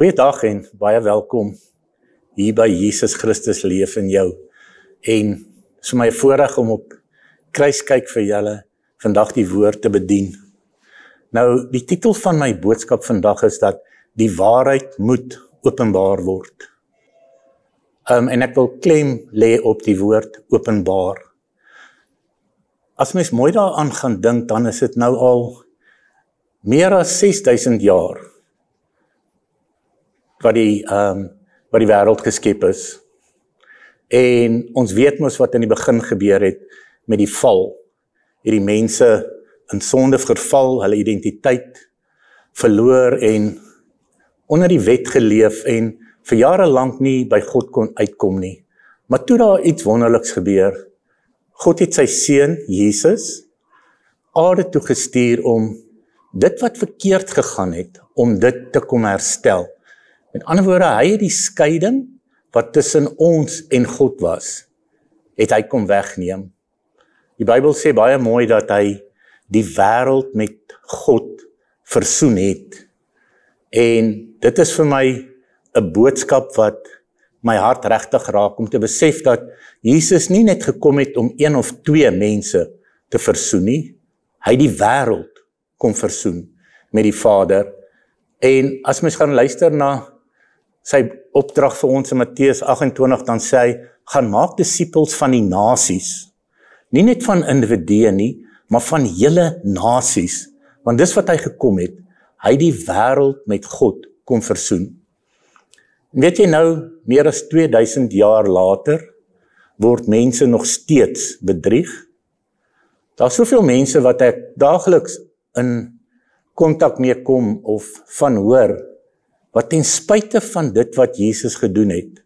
Goeiedag en baie welkom hier by Jesus Christus leef in jou. En is vir my voorreg om op kruiskyk vir julle vandag die woord te bedien. Nou die titel van my boodskap vandag is dat die waarheid moet openbaar word. Um en ek wil klem lê op die woord openbaar. As mens mooi daaraan gaan dink, dan is dit nou al meer as 6000 jaar wat die ehm um, wat die wêreld geskep is. En ons weet mos wat in die begin gebeur het met die val. Hierdie mense in sonde verval, hulle identiteit verloor en onder die wet geleef en vir jare lank nie by God kon uitkom nie. Maar toe daar iets wonderliks gebeur. God het sy seun Jesus aarde toe gestuur om dit wat verkeerd gegaan het om dit te kom herstel. Met ander woorde, hy het die skeiding wat tussen ons en God was, het hy kom wegneem. Die Bybel sê baie mooi dat hy die wêreld met God versoen het. En dit is vir my 'n boodskap wat my hart regtig raak om te besef dat Jesus nie net gekom het om een of twee mense te versoen nie, hy die wêreld kom versoen met die Vader. En as mens gaan luister na sy opdrag vir ons in Matteus 28 dan sê hy gaan maak disippels van die nasies. Nie net van individue nie, maar van hele nasies, want dis wat hy gekom het. Hy die wêreld met God kom versoen. En weet jy nou meer as 2000 jaar later word mense nog steeds bedrieg. Daar's soveel mense wat ek daagliks in kontak mee kom of van hoor wat ten spyte van dit wat Jesus gedoen het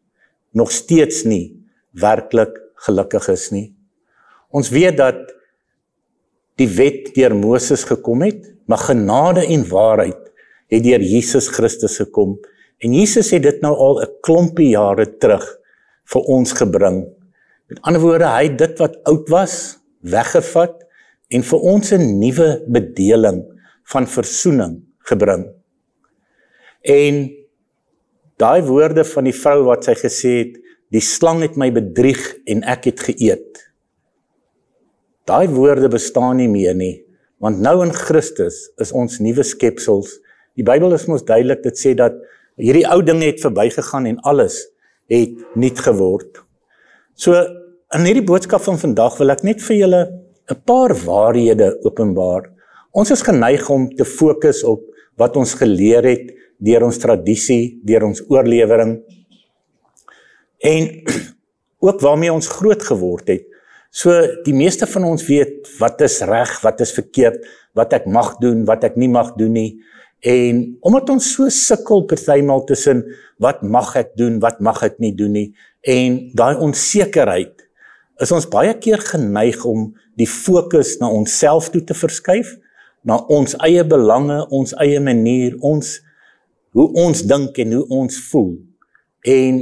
nog steeds nie werklik gelukkig is nie. Ons weet dat die wet deur Moses gekom het, maar genade en waarheid het deur Jesus Christus gekom. En Jesus het dit nou al 'n klompie jare terug vir ons gebring. Met ander woorde, hy het dit wat oud was, weggevat en vir ons 'n nuwe bedeling van verzoening gebring. En daai woorde van die vrou wat sy gesê het, die slang het my bedrieg en ek het geëet. Daai woorde bestaan nie meer nie, want nou in Christus is ons nuwe skepsels. Die Bybel is mos duidelik dit sê dat hierdie ou dinge het verbygegaan en alles het nuut geword. So in hierdie boodskap van vandag wil ek net vir julle 'n paar waarhede openbaar. Ons is geneig om te fokus op wat ons geleer het deur ons tradisie, deur ons oorlewering en ook waarmee ons groot geword het. So die meeste van ons weet wat is reg, wat is verkeerd, wat ek mag doen, wat ek nie mag doen nie. En omdat ons so sukkel partymal tussen wat mag ek doen, wat mag ek nie doen nie en daai onsekerheid is ons baie keer geneig om die fokus na onsself toe te verskuif, na ons eie belange, ons eie manier, ons hoe ons dink en hoe ons voel. En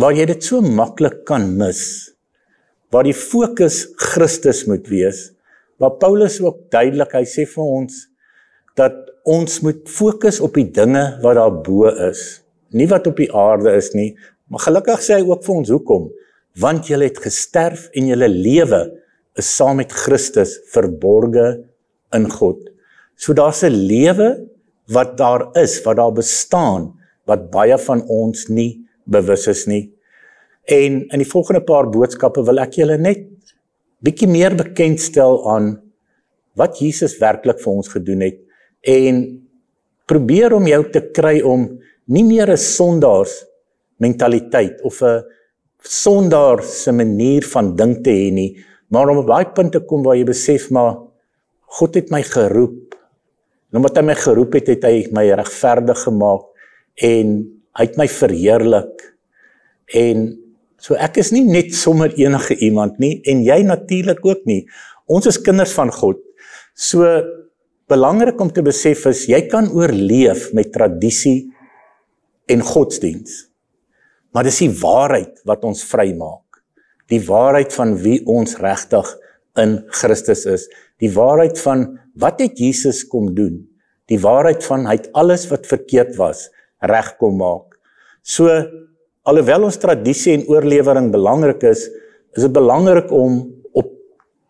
waar jy dit so maklik kan mis waar die fokus Christus moet wees waar Paulus ook duidelik hy sê vir ons dat ons moet fokus op die dinge wat daar bo is nie wat op die aarde is nie. Maar gelukkig sê hy ook vir ons hoekom. Want jy het gesterf en jou lewe is saam met Christus verborge in God. So daar's 'n lewe wat daar is, wat daar bestaan, wat baie van ons nie bewus is nie. En in die volgende paar boodskappe wil ek julle net bietjie meer bekendstel aan wat Jesus werklik vir ons gedoen het en probeer om jou te kry om nie meer 'n sondaars mentaliteit of 'n sondaar se manier van dink te hê nie, maar om op daai punt te kom waar jy besef maar God het my geroep En omdat hy my geroep het, het hy my regverdig gemaak en hy het my verheerlik. En so ek is nie net sommer enige iemand nie en jy natuurlik ook nie. Ons is kinders van God. So belangrik om te besef is jy kan oorleef met tradisie en godsdiens. Maar dis die waarheid wat ons vrymaak. Die waarheid van wie ons regtig in Christus is. Die waarheid van wat het Jesus kom doen? Die waarheid van hy het alles wat verkeerd was regkom maak. So alhoewel ons tradisie en oorlewering belangrik is, is dit belangrik om op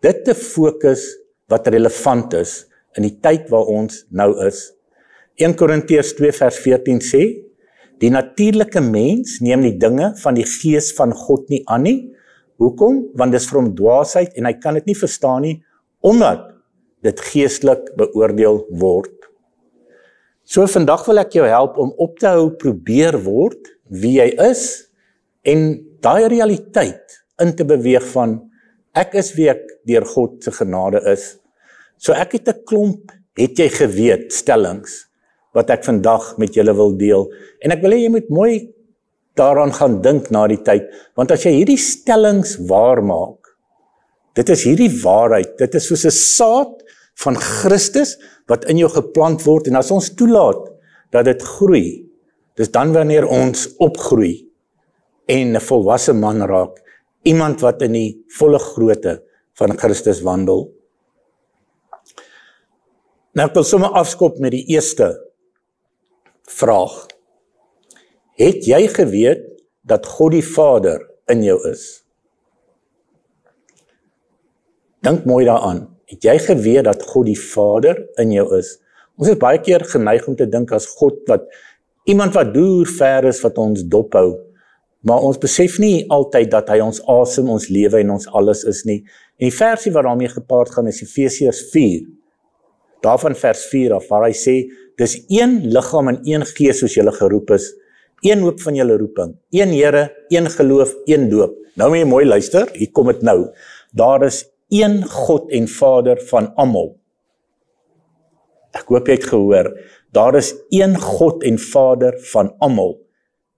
dit te fokus wat relevant is in die tyd waar ons nou is. 1 Korintiërs 2 vers 14 sê: Die natuurlike mens neem die dinge van die gees van God nie aan nie. Hoekom? Want dit is vir hom dwaasheid en hy kan dit nie verstaan nie omdat dit geestelik beoordeel word. So vandag wil ek jou help om op te hou probeer word wie jy is en daai realiteit in te beweeg van ek is wie ek deur God se genade is. So ek het 'n klomp het jy geweet stellings wat ek vandag met julle wil deel. En ek wil hê jy moet mooi daaraan gaan dink na die tyd, want as jy hierdie stellings waar maak, dit is hierdie waarheid. Dit is soos 'n saad van Christus wat in jou geplant word en as ons toelaat dat dit groei, dis dan wanneer ons opgroei en 'n volwasse man raak, iemand wat in die volle grootte van Christus wandel. Nou ek wil sommer afskop met die eerste vraag. Het jy geweet dat God die Vader in jou is? Dink mooi daaraan. Het jy geweet dat God die Vader in jou is? Ons is baie keer geneig om te dink as God wat iemand wat deur ver is wat ons dophou. Maar ons besef nie altyd dat hy ons asem, ons lewe en ons alles is nie. En die versie wat daarmee gepaard gaan is Efesiërs 4. Daarvan vers 4 af waar hy sê Dis een liggaam en een gees soos julle geroep is. Een hoop van julle roeping. Een Here, een geloof, een doop. Nou moet jy mooi luister, hier kom dit nou. Daar is een God en Vader van almal. Ek hoop jy het gehoor. Daar is een God en Vader van almal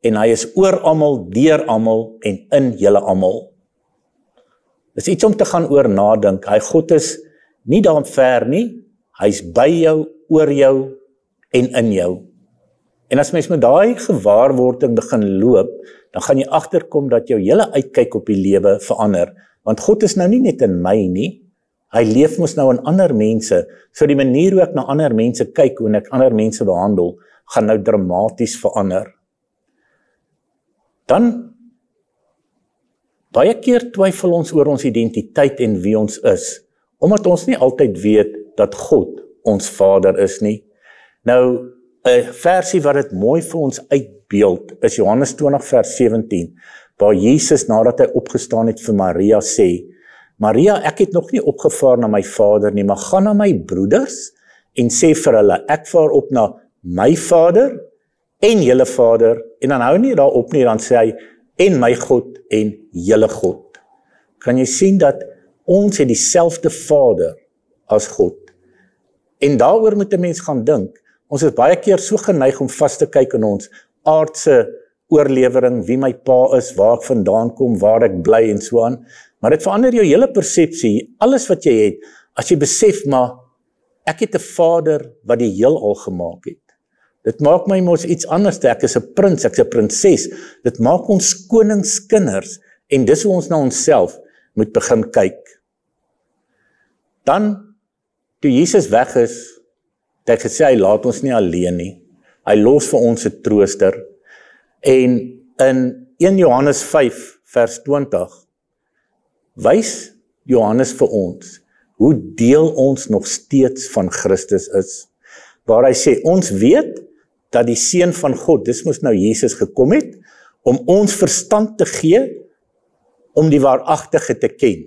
en hy is oor almal, deur almal en in julle almal. Dis iets om te gaan oor nadink. Hy God is nie daar ver nie. Hy's by jou, oor jou, en in jou. En as mens met daai gewaarwording begin loop, dan gaan jy agterkom dat jou hele uitkyk op die lewe verander, want God is nou nie net in my nie. Hy leef mos nou in ander mense. So die manier hoe ek na ander mense kyk, hoe ek ander mense behandel, gaan nou dramaties verander. Dan baie keer twyfel ons oor ons identiteit en wie ons is, omdat ons nie altyd weet dat God ons Vader is nie. Nou 'n versie wat dit mooi vir ons uitbeeld is Johannes 20 vers 17 waar Jesus nadat hy opgestaan het vir Maria sê Maria ek het nog nie opgevaar na my vader nie maar gaan na my broeders en sê vir hulle ek vaar op na my vader en julle vader. En dan hou nie daarop nie dan sê hy en my God en julle God. Kan jy sien dat ons het dieselfde vader as God? En daaroor moet 'n mens gaan dink. Ons is baie keer so geneig om vas te kyk in ons aardse oorlewering, wie my pa is, waar ek vandaan kom, waar ek bly en so aan. Maar dit verander jou hele persepsie, alles wat jy het, as jy besef maar ek het 'n Vader wat die heelal gemaak het. Dit maak my mos iets anders. Ek is 'n prins, ek's 'n prinses. Dit maak ons koningskinders en dis hoe ons na onsself moet begin kyk. Dan toe Jesus weg is, het hy gesê hy laat ons nie alleen nie. Hy los vir ons 'n trooster. En in 1 Johannes 5 vers 20 wys Johannes vir ons hoe deel ons nog steeds van Christus is. Waar hy sê ons weet dat die seun van God, dis mos nou Jesus gekom het om ons verstand te gee om die waaragtige te ken.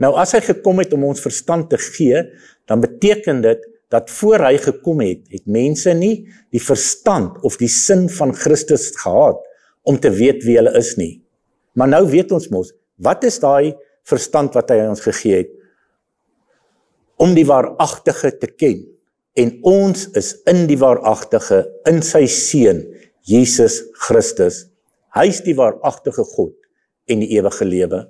Nou as hy gekom het om ons verstand te gee, dan beteken dit dat voor hy gekom het, het mense nie die verstand of die sin van Christus gehad om te weet wie hulle is nie. Maar nou weet ons mos, wat is daai verstand wat hy ons gegee het om die waaragtige te ken? En ons is in die waaragtige in sy seun Jesus Christus. Hy's die waaragtige God en die ewige lewe.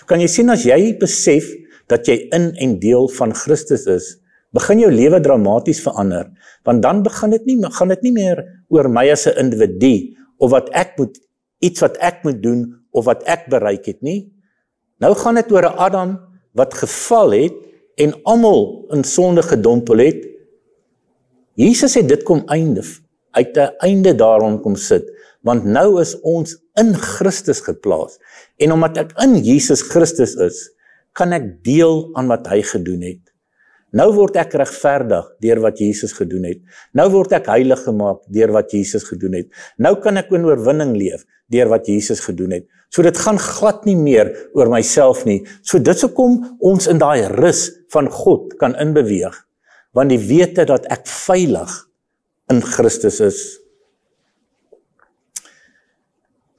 So kan jy sien as jy besef dat jy in en deel van Christus is, begin jou lewe dramaties verander want dan begin dit nie gaan dit nie meer oor my as 'n individu of wat ek moet iets wat ek moet doen of wat ek bereik het nie nou gaan dit oor 'n Adam wat geval het en almal in sonde gedompel het Jesus het dit kom eindig uit 'n einde daaraan kom sit, want nou is ons in Christus geplaas. En omdat ek in Jesus Christus is, kan ek deel aan wat hy gedoen het. Nou word ek regverdig deur wat Jesus gedoen het. Nou word ek heilig gemaak deur wat Jesus gedoen het. Nou kan ek in oorwinning leef deur wat Jesus gedoen het. So dit gaan glad nie meer oor myself nie. So dit sou kom ons in daai rus van God kan inbeweeg. Want die wete dat ek veilig in Christus is.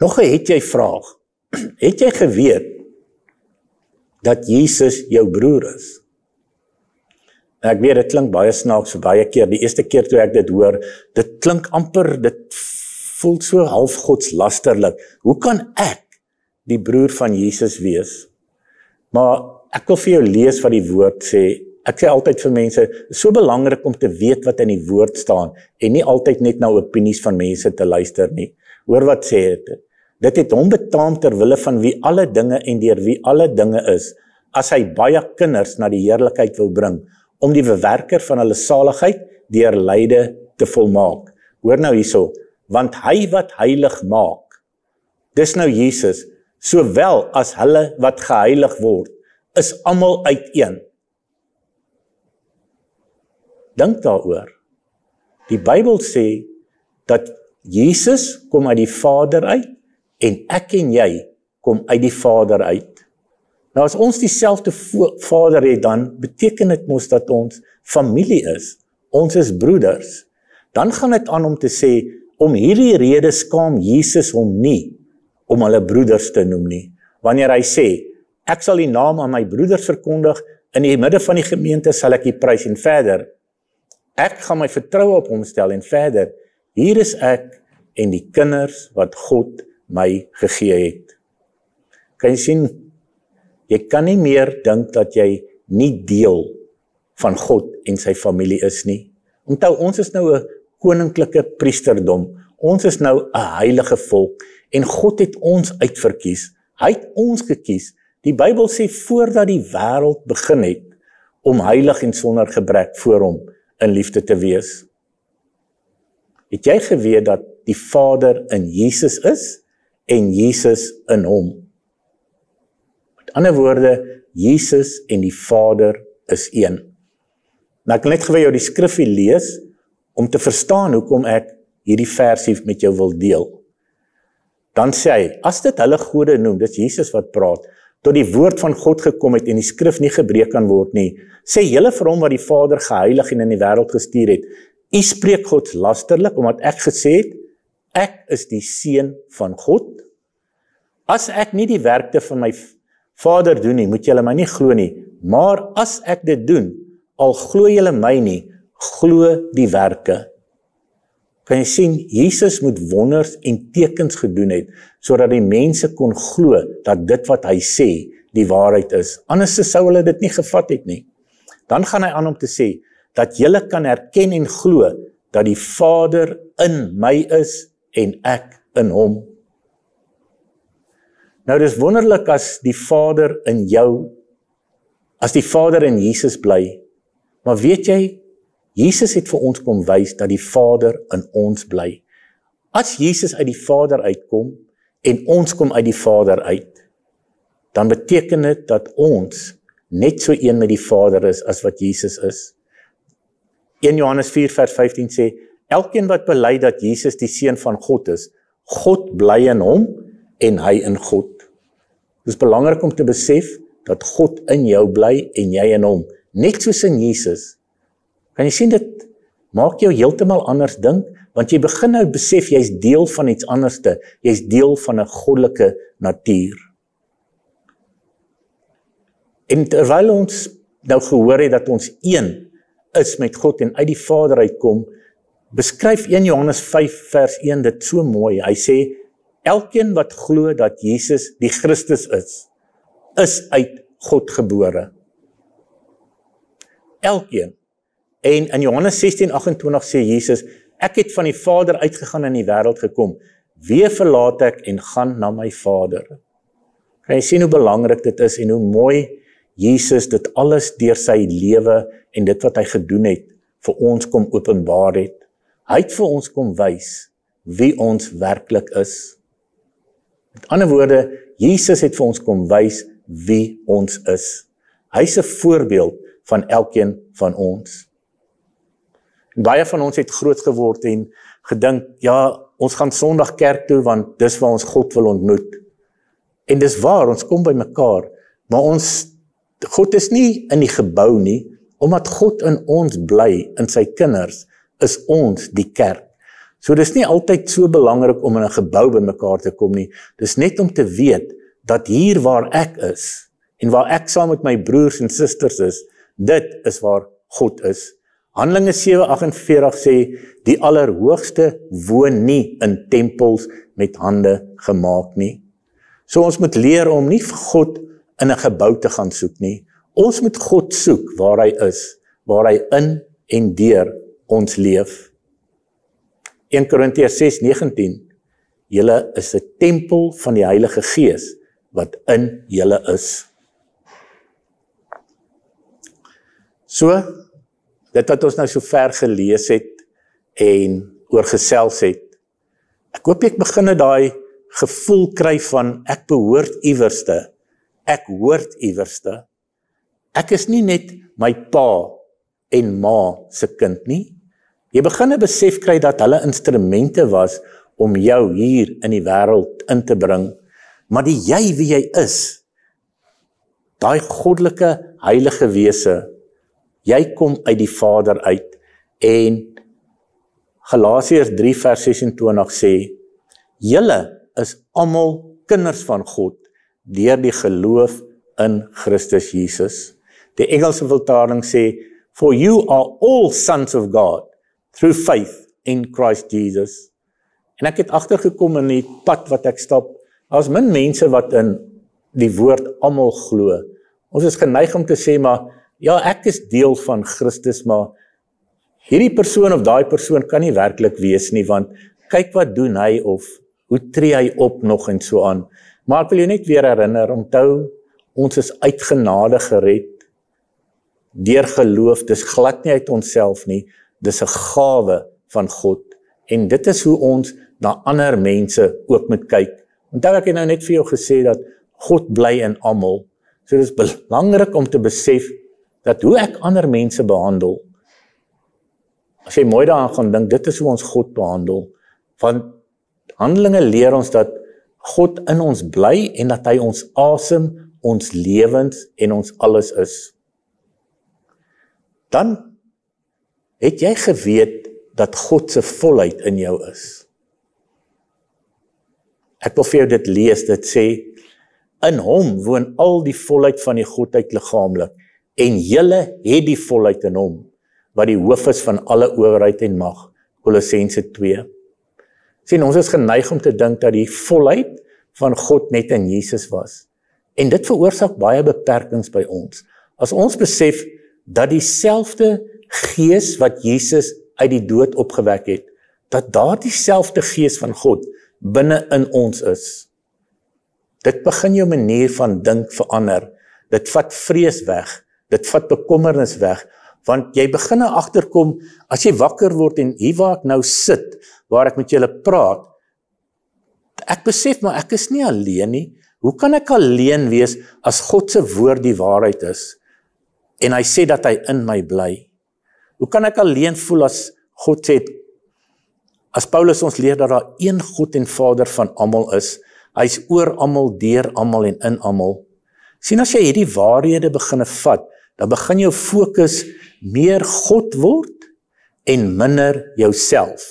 Nog het jy vraag. Het jy geweet dat Jesus jou broer is? Ek weet dit klink baie snaaks vir baie keer. Die eerste keer toe ek dit hoor, dit klink amper dit voel so half godslasterlik. Hoe kan ek die broer van Jesus wees? Maar ek wil vir jou lees wat die woord sê. Ek sê altyd vir mense, so belangrik om te weet wat in die woord staan en nie altyd net na opinies van mense te luister nie. Hoor wat sê dit? Dit het hom betaam ter wille van wie alle dinge en deur wie alle dinge is, as hy baie kinders na die heerlikheid wil bring om die bewerker van hulle saligheid deur lyde te volmaak. Hoor nou hierso, want hy wat heilig maak, dis nou Jesus, sowel as hulle wat geheilig word, is almal uiteen. Dink daaroor. Die Bybel sê dat Jesus kom uit die Vader uit en ek en jy kom uit die Vader uit. Nou as ons dieselfde Vader het dan beteken dit mos dat ons familie is. Ons is broeders. Dan gaan dit aan om te sê om hierdie rede skaam Jesus hom nie om hulle broeders te noem nie. Wanneer hy sê ek sal die naam aan my broeders verkondig in die midde van die gemeente sal ek die prys en verder ek gaan my vertroue op hom stel en verder hier is ek en die kinders wat God my gegee het. Kan jy sien Jy kan nie meer dink dat jy nie deel van God en sy familie is nie. Onthou, ons is nou 'n koninklike priesterdom. Ons is nou 'n heilige volk en God het ons uitverkies. Hy het ons gekies. Die Bybel sê voordat die wêreld begin het om heilig en sonder gebrek voor hom in liefde te wees. Het jy geweet dat die Vader in Jesus is en Jesus in hom? Ander woorde, Jesus en die Vader is een. Nou ek wil net gou jou die skrifgie lees om te verstaan hoekom ek hierdie versie met jou wil deel. Dan sê hy, as dit hulle gode noem, dis Jesus wat praat, tot die woord van God gekom het en die skrif nie gebreek kan word nie, sê julle vir hom wat die Vader geheilig en in die wêreld gestuur het, u spreek God lasterlik omdat ek gesê het ek is die seun van God. As ek nie die werkte van my Vader doen nie, moet julle my nie glo nie, maar as ek dit doen, al glo julle my nie, glo die werke. Kan jy sien Jesus moet wonders en tekens gedoen het sodat die mense kon glo dat dit wat hy sê die waarheid is. Anders sou hulle dit nie gevat het nie. Dan gaan hy aan om te sê dat julle kan erken en glo dat die Vader in my is en ek in hom. Nou dis wonderlik as die Vader in jou as die Vader in Jesus bly. Maar weet jy, Jesus het vir ons kom wys dat die Vader in ons bly. As Jesus uit die Vader uitkom en ons kom uit die Vader uit, dan beteken dit dat ons net so een met die Vader is as wat Jesus is. 1 Johannes 4 vers 15 sê elkeen wat bely dat Jesus die seun van God is, God bly in hom en hy in God. Dit is belangrik om te besef dat God in jou bly en jy in hom, net soos in Jesus. Kan jy sien dit maak jou heeltemal anders dink want jy begin nou besef jy's deel van iets anderste, jy's deel van 'n goddelike natuur. En terwyl ons nou gehoor het dat ons een is met God en uit die Vader uitkom, beskryf 1 Johannes 5 vers 1 dit so mooi. Hy sê Elkeen wat glo dat Jesus die Christus is, is uit God gebore. Elkeen. En in Johannes 16:28 sê Jesus, ek het van die Vader uitgegaan in die wêreld gekom. Wie verlaat ek en gaan na my Vader? Kan jy sien hoe belangrik dit is en hoe mooi Jesus dit alles deur sy lewe en dit wat hy gedoen het vir ons kom openbaar het. Hy het vir ons kom wys wie ons werklik is. Met ander woorde, Jesus het vir ons kom wys wie ons is. Hy's 'n voorbeeld van elkeen van ons. En baie van ons het groot geword en gedink, ja, ons gaan Sondag kerk toe want dis waar ons God wil ontmoet. En dis waar, ons kom by mekaar, maar ons God is nie in die gebou nie, omdat God in ons bly, in sy kinders, is ons die kerk. So dis nie altyd so belangrik om in 'n gebou bymekaar te kom nie. Dis net om te weet dat hier waar ek is en waar ek saam met my broers en susters is, dit is waar God is. Handelinge 7:48 sê die Allerhoogste woon nie in tempels met hande gemaak nie. So ons moet leer om nie vir God in 'n gebou te gaan soek nie. Ons moet God soek waar hy is, waar hy in en deur ons leef. 1 Korintiërs 6:19 Julle is 'n tempel van die Heilige Gees wat in julle is. So dit wat ons nou so ver gelees het en oor gesels het. Ek hoop ek begin net daai gevoel kry van ek behoort iewerste. Ek hoort iewerste. Ek is nie net my pa en ma se kind nie. Jy begin 'n besef kry dat hulle instrumente was om jou hier in die wêreld in te bring. Maar die jy wie jy is, daai goddelike heilige wese, jy kom uit die Vader uit en Galasiërs 3 vers 26 sê: "Julle is almal kinders van God deur die geloof in Christus Jesus." Die Engelse vertaling sê: "For you are all sons of God." Through faith in Christ Jesus. En ek het agtergekom in die pad wat ek stap, daar's min mense wat in die woord almal glo. Ons is geneig om te sê maar ja, ek is deel van Christus, maar hierdie persoon of daai persoon kan nie werklik wees nie want kyk wat doen hy of hoe tree hy op nog en so aan. Maar ek wil jou net weer herinner, onthou ons is uit genade gered deur geloof. Dis glad nie uit onsself nie, dis 'n gawe van God en dit is hoe ons na ander mense ook moet kyk. Onthou ek het nou net vir jou gesê dat God bly in almal. So dis belangrik om te besef dat hoe ek ander mense behandel as jy mooi daaraan gaan dink, dit is hoe ons God behandel. Want Handelinge leer ons dat God in ons bly en dat hy ons asem, ons lewens en ons alles is. Dan Het jy geweet dat God se volheid in jou is? Ek wil vir jou dit lees. Dit sê in hom woon al die volheid van die godheid liggaamlik en julle het die volheid in hom wat die hoof is van alle owerheid en mag. Kolossense 2. Sien ons is geneig om te dink dat die volheid van God net in Jesus was. En dit veroorsaak baie beperkings by ons. As ons besef dat dieselfde gees wat Jesus uit die dood opgewek het, dat daardie selfde gees van God binne in ons is. Dit begin jou manier van dink verander. Dit vat vrees weg. Dit vat bekommernis weg want jy begin agterkom as jy wakker word en hier waar ek nou sit waar ek met julle praat ek besef maar ek is nie alleen nie hoe kan ek alleen wees as God se woord die waarheid is en hy sê dat hy in my bly Hoe kan ek alleen voel as God sê as Paulus ons leer dat daar een God en Vader van almal is. Hy's oor almal, deur almal en in almal. sien as jy hierdie waarhede begine vat, dan begin jou fokus meer God word en minder jouself.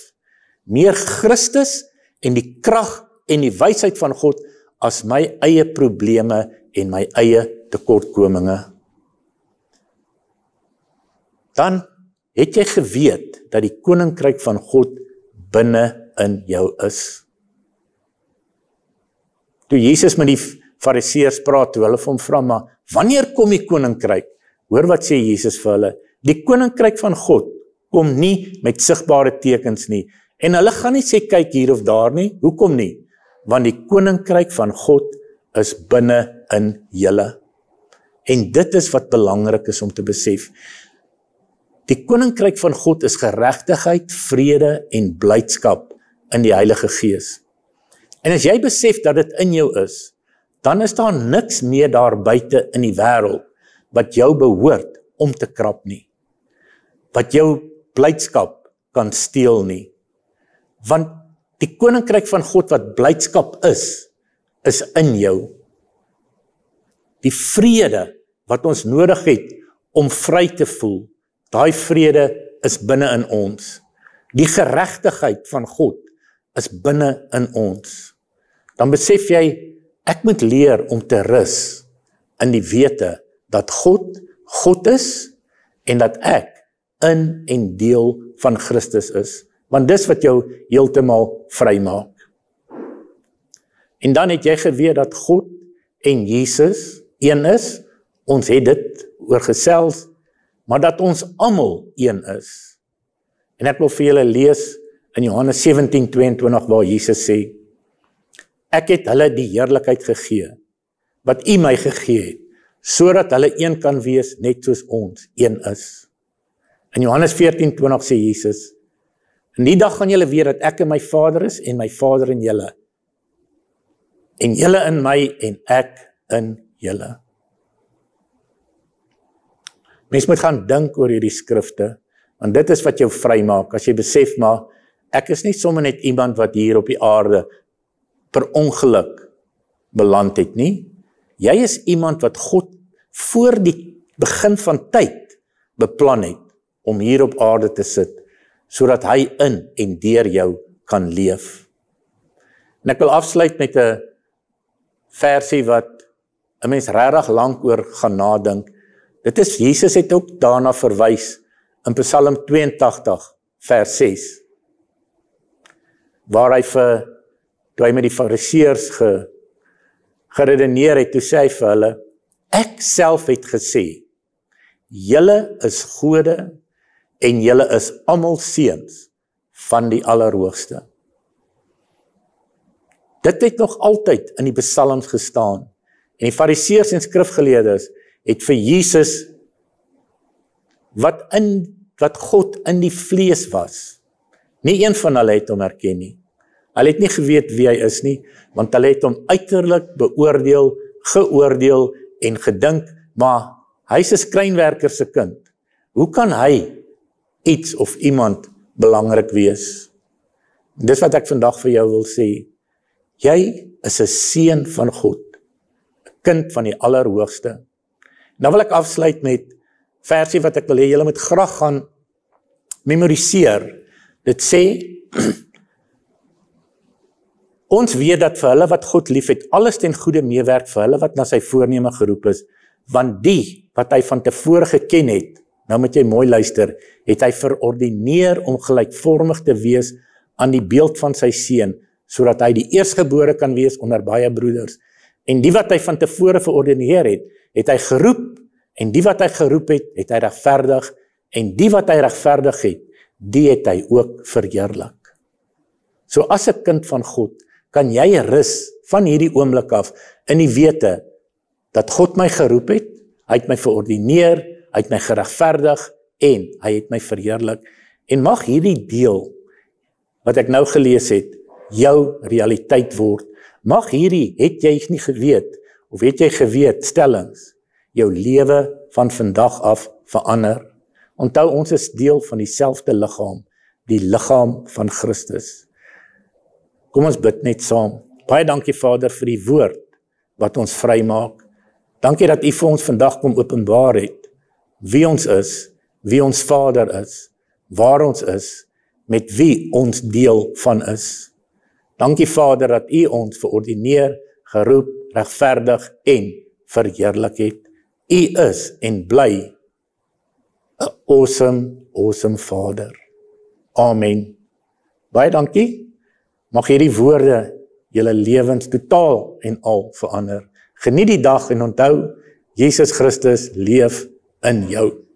Meer Christus en die krag en die wysheid van God as my eie probleme en my eie tekortkominge. Dan Het jy geweet dat die koninkryk van God binne in jou is? Toe Jesus met die Fariseërs praat, toe hulle hom vra maar wanneer kom die koninkryk? Hoor wat sê Jesus vir hulle? Die koninkryk van God kom nie met sigbare tekens nie. En hulle gaan nie sê kyk hier of daar nie. Hoekom nie? Want die koninkryk van God is binne in julle. En dit is wat belangrik is om te besef. Die koninkryk van God is geregtigheid, vrede en blydskap in die Heilige Gees. En as jy besef dat dit in jou is, dan is daar niks meer daar buite in die wêreld wat jou behoort om te krap nie. Wat jou blydskap kan steel nie. Want die koninkryk van God wat blydskap is, is in jou. Die vrede wat ons nodig het om vry te voel, daai vrede is binne in ons. Die geregtigheid van God is binne in ons. Dan besef jy ek moet leer om te rus in die wete dat God God is en dat ek in en deel van Christus is, want dis wat jou heeltemal vrymaak. En dan het jy geweet dat God en Jesus een is. Ons het dit oorgesels, maar dat ons almal een is. En ek wil vir julle lees in Johannes 17:22 waar Jesus sê: Ek het hulle die heerlikheid gegee wat U my gegee het, sodat hulle een kan wees net soos ons een is. In Johannes 14:20 sê Jesus: In die dag gaan julle weet dat ek in my Vader is en my Vader in julle. En julle in my en ek in julle. Mens moet gaan dink oor hierdie skrifte want dit is wat jou vrymaak as jy besef maar ek is nie sommer net iemand wat hier op die aarde per ongeluk beland het nie. Jy is iemand wat God voor die begin van tyd beplan het om hier op aarde te sit sodat hy in en deur jou kan leef. En ek wil afsluit met 'n versie wat 'n mens regtig lank oor gaan nadink. Dit is Jesus het ook daarna verwys in Psalm 82 vers 6 waar hy vir toe hy met die fariseërs ge geredeneer het toe sê hy vir hulle ek self het gesê julle is gode en julle is almal seuns van die allerhoogste. Dit het nog altyd in die psalms gestaan en die fariseërs en skrifgeleerdes het vir Jesus wat in wat God in die vlees was. Nie een van hulle het hom erken nie. Hulle het nie geweet wie hy is nie, want hulle het hom uiterlik beoordeel, geoordeel en gedink, maar hy's 'n skrynwerker se kind. Hoe kan hy iets of iemand belangrik wees? Dis wat ek vandag vir jou wil sê. Jy is 'n seun van God, 'n kind van die Allerhoogste. Nou wil ek afsluit met versie wat ek wil hê julle moet graag gaan memoriseer. Dit sê Ons weet dat vir hulle wat God liefhet, alles ten goeie meewerk vir hulle wat na sy voorneme geroep is, want die wat hy van tevore geken het, nou moet jy mooi luister, het hy verordineer om gelykvormig te wees aan die beeld van sy seun, sodat hy die eersgebore kan wees onder baie broeders. En die wat hy van tevore verordineer het, het hy geroep en die wat hy geroep het, het hy regverdig en die wat hy regverdig het, die het hy ook verheerlik. So as 'n kind van God, kan jy rus van hierdie oomblik af in die wete dat God my geroep het, hy het my verordineer, hy het my geregverdig en hy het my verheerlik en mag hierdie deel wat ek nou gelees het jou realiteit word. Mag hierdie het jy nie geweet of het jy geweet stellings jou lewe van vandag af verander. Onthou ons is deel van dieselfde liggaam, die liggaam van Christus. Kom ons bid net saam. Baie dankie Vader vir die woord wat ons vrymaak. Dankie dat U vir ons vandag kom openbaar het wie ons is, wie ons Vader is, waar ons is, met wie ons deel van is. Dankie Vader dat U ons verordineer, geroep, regverdig en verheerlik het. U is en bly 'n awesome, awesome Vader. Amen. Baie dankie. Mag hierdie woorde julle lewens totaal en al verander. Geniet die dag en onthou Jesus Christus leef in jou.